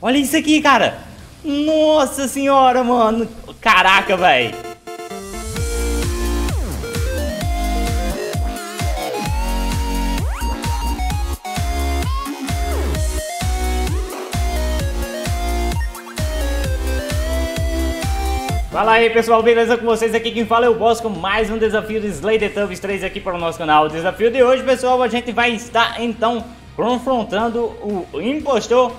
Olha isso aqui, cara. Nossa senhora, mano. Caraca, velho. Fala aí pessoal, beleza com vocês? Aqui quem fala é o Boss com mais um desafio de Slayer Tubbs 3 aqui para o nosso canal. O desafio de hoje, pessoal, a gente vai estar então confrontando o impostor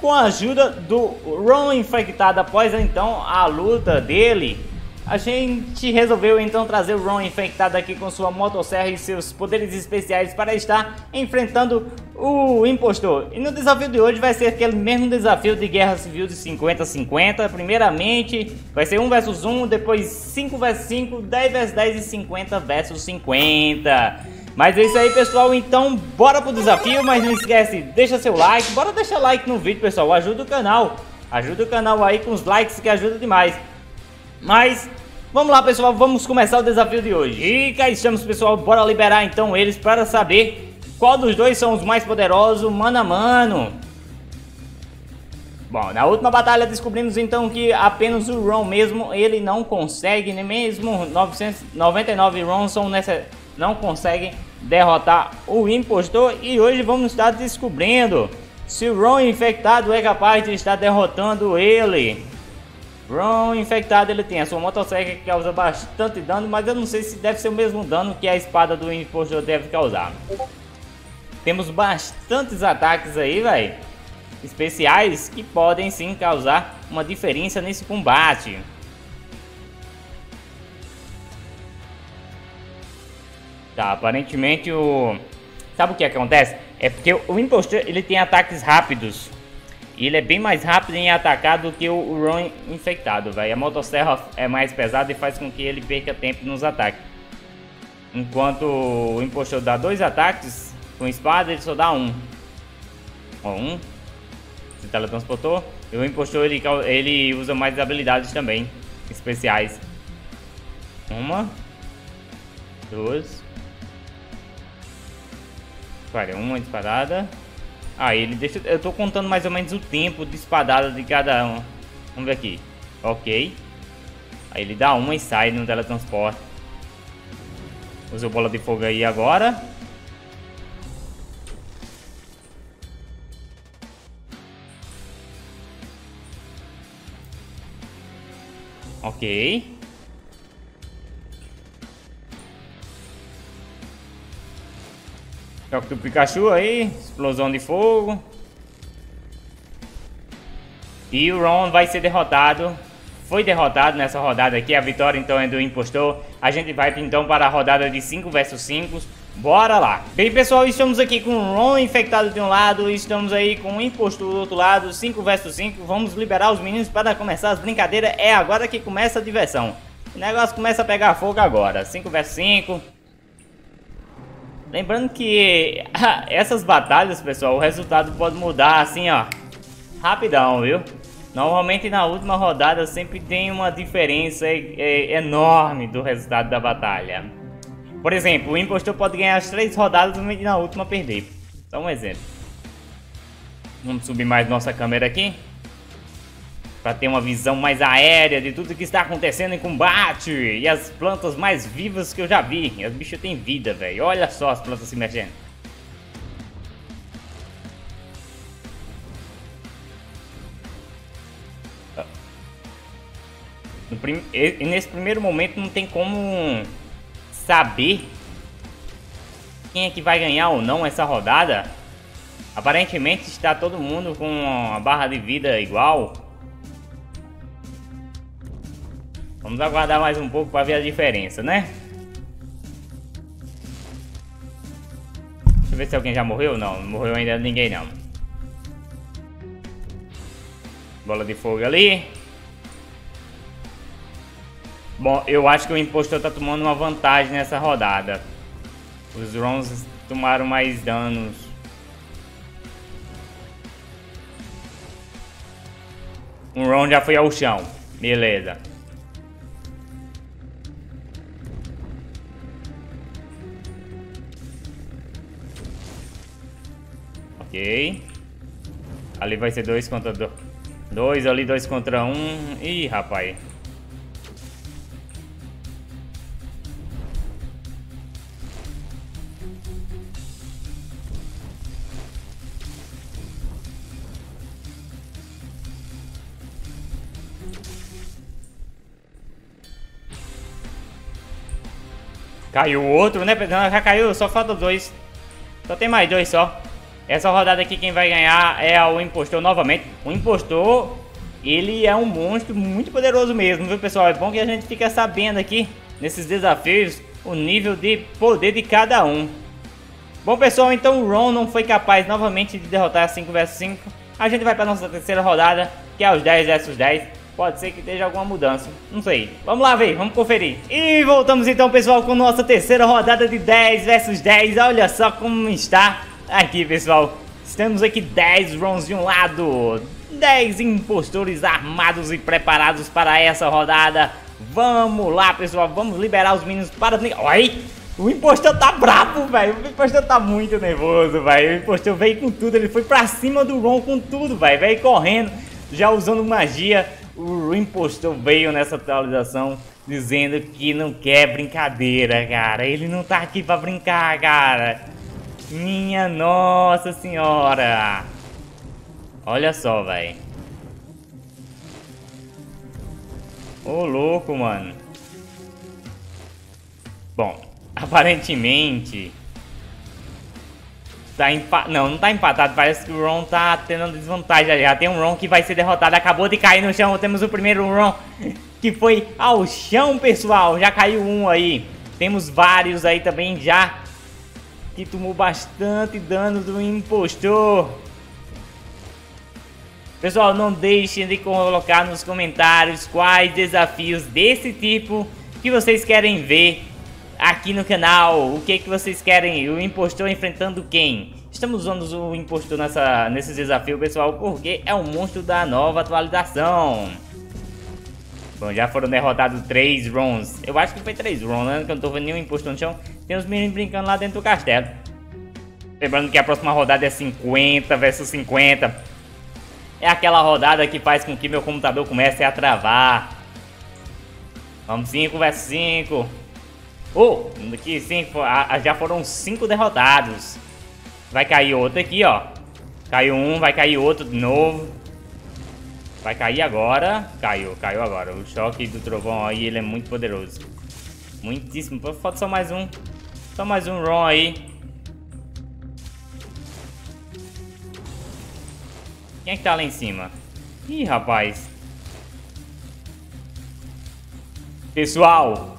com a ajuda do Ron infectado após então a luta dele a gente resolveu então trazer o Ron infectado aqui com sua motosserra e seus poderes especiais para estar enfrentando o impostor. E no desafio de hoje vai ser aquele mesmo desafio de guerra civil de 50-50. Primeiramente vai ser 1 versus 1, depois 5 versus 5, 10 versus 10 e 50 versus 50. Mas é isso aí pessoal, então bora pro desafio, mas não esquece, deixa seu like, bora deixar like no vídeo pessoal, ajuda o canal. Ajuda o canal aí com os likes que ajuda demais. Mas vamos lá pessoal, vamos começar o desafio de hoje. E cá estamos pessoal, bora liberar então eles para saber qual dos dois são os mais poderosos mano a mano. Bom, na última batalha descobrimos então que apenas o Ron mesmo, ele não consegue, nem mesmo 999 Ron são não conseguem derrotar o impostor. E hoje vamos estar descobrindo se o Ron infectado é capaz de estar derrotando ele. Ron infectado ele tem a sua motosserra que causa bastante dano, mas eu não sei se deve ser o mesmo dano que a espada do impostor deve causar. Temos bastantes ataques aí, velho. Especiais que podem sim causar uma diferença nesse combate. Tá, aparentemente o... Sabe o que acontece? É porque o impostor ele tem ataques rápidos e ele é bem mais rápido em atacar do que o Ron infectado, velho. A motosserra é mais pesada e faz com que ele perca tempo nos ataques. Enquanto o impostor dá dois ataques com espada, ele só dá um. Ó, um. Se teletransportou. E o impostor ele, ele usa mais habilidades também. Especiais. Uma. Duas. Olha, uma disparada. Aí ele deixa. Eu tô contando mais ou menos o tempo de espadada de cada um. Vamos ver aqui. Ok. Aí ele dá uma e sai no teletransporte. Usa bola de fogo aí agora. Ok. Toque do Pikachu aí, explosão de fogo. E o Ron vai ser derrotado. Foi derrotado nessa rodada aqui. A vitória então é do impostor. A gente vai então para a rodada de 5 versus 5. Bora lá. Bem pessoal, estamos aqui com o Ron infectado de um lado. Estamos aí com o impostor do outro lado. 5 versus 5. Vamos liberar os meninos para começar as brincadeiras. É agora que começa a diversão. O negócio começa a pegar fogo agora. 5 versus 5. Lembrando que essas batalhas, pessoal, o resultado pode mudar assim, ó, rapidão, viu? Normalmente na última rodada sempre tem uma diferença enorme do resultado da batalha. Por exemplo, o impostor pode ganhar as três rodadas e na última perder. Só um exemplo. Vamos subir mais nossa câmera aqui para ter uma visão mais aérea de tudo que está acontecendo em combate e as plantas mais vivas que eu já vi. As bichos têm vida, velho. Olha só as plantas se mexendo. Prim... nesse primeiro momento não tem como saber quem é que vai ganhar ou não essa rodada. Aparentemente está todo mundo com a barra de vida igual. Vamos aguardar mais um pouco para ver a diferença, né? Deixa eu ver se alguém já morreu. Não, não morreu ainda ninguém não. Bola de fogo ali. Bom, eu acho que o impostor tá tomando uma vantagem nessa rodada. Os Rons tomaram mais danos. Um Ron já foi ao chão. Beleza. Ali vai ser dois contra dois. Dois ali, dois contra um. Ih, rapaz. Caiu outro, né? Já caiu, só falta dois. Só tem mais dois só. Essa rodada aqui quem vai ganhar é o impostor novamente. O impostor, ele é um monstro muito poderoso mesmo, viu pessoal? É bom que a gente fica sabendo aqui, nesses desafios, o nível de poder de cada um. Bom pessoal, então o Ron não foi capaz novamente de derrotar 5 vs 5. A gente vai para nossa terceira rodada, que é os 10 vs 10. Pode ser que esteja alguma mudança, não sei. Vamos lá ver, vamos conferir. E voltamos então, pessoal, com nossa terceira rodada de 10 versus 10. Olha só como está aqui, pessoal. Temos aqui 10 runs de um lado, 10 impostores armados e preparados para essa rodada. Vamos lá, pessoal, vamos liberar os meninos para... Olha o impostor tá bravo, velho. O impostor tá muito nervoso, velho. O impostor veio com tudo. Ele foi pra cima do Ron com tudo, velho. Veio correndo, já usando magia o impostor veio nessa atualização dizendo que não quer brincadeira, cara. Ele não tá aqui pra brincar, cara. Minha nossa senhora. Olha só, velho. Ô, louco, mano. Bom, aparentemente Tá empa... Não, não tá empatado. Parece que o Ron tá tendo desvantagem. Já tem um Ron que vai ser derrotado. Acabou de cair no chão. Temos o primeiro Ron que foi ao chão, pessoal. Já caiu um aí. Temos vários aí também já. Que tomou bastante dano do impostor. Pessoal, não deixem de colocar nos comentários quais desafios desse tipo que vocês querem ver aqui no canal. O que que vocês querem? O impostor enfrentando quem? Estamos usando o impostor nessa, nesse desafio, pessoal, porque é um monstro da nova atualização. Bom, já foram derrotados três runs. Eu acho que foi três runs, né? Que eu não tô vendo nenhum impostor no chão. Tem os meninos brincando lá dentro do castelo. Lembrando que a próxima rodada é 50 versus 50. É aquela rodada que faz com que meu computador comece a travar. Vamos 5 versus 5. Oh, aqui sim, já foram cinco derrotados. Vai cair outro aqui, ó. Caiu um, vai cair outro de novo. Vai cair agora. Caiu, caiu agora. O choque do trovão aí, ele é muito poderoso. Muitíssimo. Falta só mais um. Só mais um Ron aí. Quem é que tá lá em cima? Ih, rapaz. Pessoal,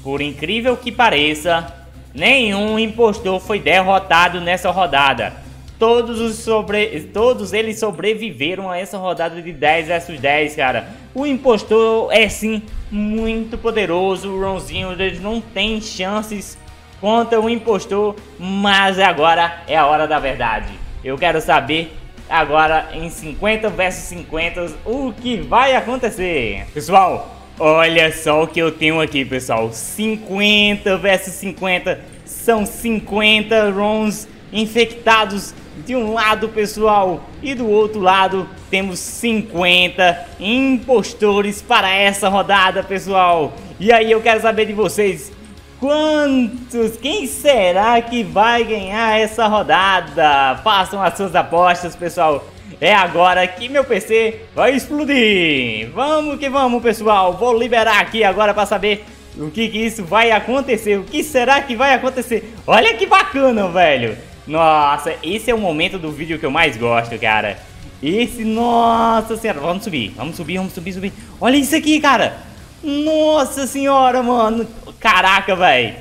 por incrível que pareça, nenhum impostor foi derrotado nessa rodada. Todos, os sobre... Todos eles sobreviveram a essa rodada de 10 vs 10, cara. O impostor é sim muito poderoso. O Ronzinho ele não tem chances contra o impostor. Mas agora é a hora da verdade. Eu quero saber agora em 50 vs 50 o que vai acontecer. Pessoal, Olha só o que eu tenho aqui, pessoal. 50 versus 50. São 50 Rons infectados de um lado, pessoal. E do outro lado, temos 50 impostores para essa rodada, pessoal. E aí eu quero saber de vocês. Quantos? Quem será que vai ganhar essa rodada? Façam as suas apostas, pessoal. É agora que meu PC vai explodir. Vamos que vamos, pessoal. Vou liberar aqui agora para saber o que, que isso vai acontecer. O que será que vai acontecer? Olha que bacana, velho. Nossa, esse é o momento do vídeo que eu mais gosto, cara. Esse, nossa senhora. Vamos subir, vamos subir, vamos subir, subir. Olha isso aqui, cara. Nossa senhora, mano. Caraca, velho.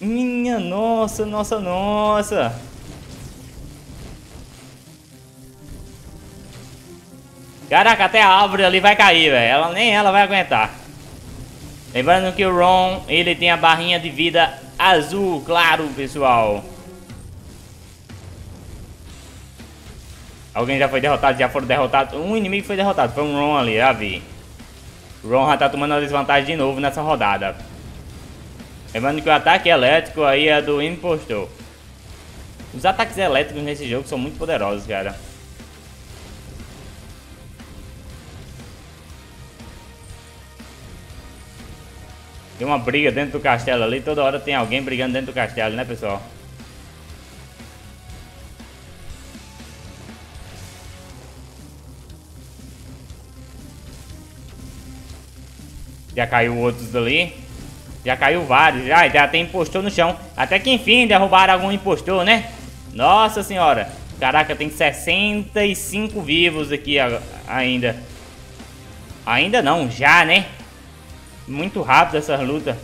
Minha nossa, nossa, nossa. Caraca, até a árvore ali vai cair, velho. Ela, nem ela vai aguentar. Lembrando que o Ron, ele tem a barrinha de vida azul, claro, pessoal. Alguém já foi derrotado, já foram derrotados. Um inimigo foi derrotado, foi um Ron ali, já vi. Ron já tá tomando a desvantagem de novo nessa rodada. Lembrando que o ataque elétrico aí é do impostor. Os ataques elétricos nesse jogo são muito poderosos, cara. Tem uma briga dentro do castelo ali, toda hora tem alguém brigando dentro do castelo, né, pessoal? Já caiu outros dali. Já caiu vários, já, já tem impostor no chão. Até que enfim derrubaram algum impostor, né? Nossa senhora. Caraca, tem 65 vivos aqui ainda. Ainda não, já, né? Muito rápido essa luta.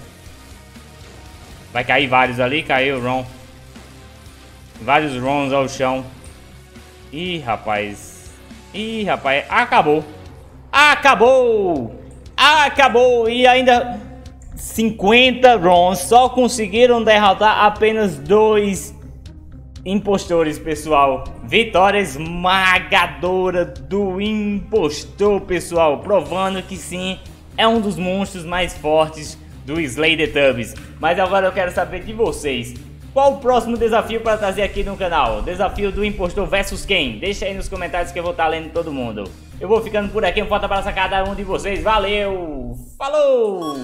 Vai cair vários ali, caiu o Ron. Vários Rons ao chão. Ih, rapaz. Ih, rapaz, acabou. Acabou! Acabou! E ainda 50 Rons só conseguiram derrotar apenas dois impostores, pessoal. Vitória esmagadora do impostor, pessoal. Provando que sim, é um dos monstros mais fortes do Slay the Tubbs. Mas agora eu quero saber de vocês. Qual o próximo desafio para trazer aqui no canal? Desafio do impostor versus quem? Deixa aí nos comentários que eu vou estar lendo todo mundo. Eu vou ficando por aqui, um forte abraço a cada um de vocês. Valeu! Falou!